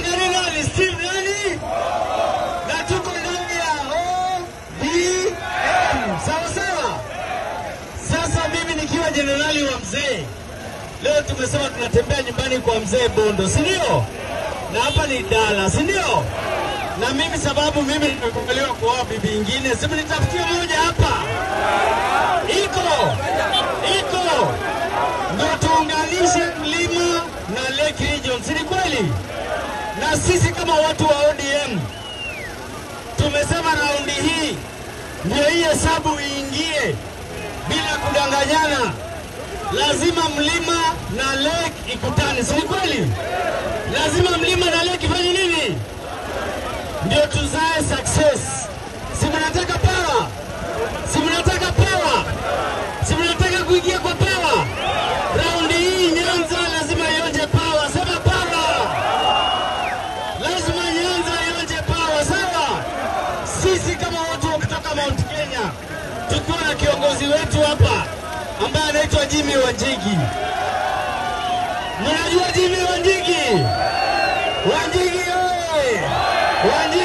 Magereza ni still ndani na tuko ndani ya ODM, sawa sawa. Sasa mimi nikiwa jenerali wa mzee, leo tumesema tunatembea nyumbani kwa mzee Bondo, si ndio? Na hapa ni Dala, si ndio? Na mimi sababu mimi nimekubaliwa kuoa bibi ingine, si nitafutie moja hapa, iko iko, ndio tuunganishe mlima na Lake Region, si kweli? Na sisi kama watu wa ODM tumesema raundi hii ndio hii hesabu iingie bila kudanganyana. Lazima mlima na lake ikutane, si kweli? Lazima mlima na lake ifanye nini? Ndio tuzae success. Si mnataka sisi kama watu kutoka Mount Kenya tuko na kiongozi wetu hapa ambaye anaitwa Jimmy Wanjigi. Mnajua Jimmy Wanjigi? Wanjigi oye! Wanjigi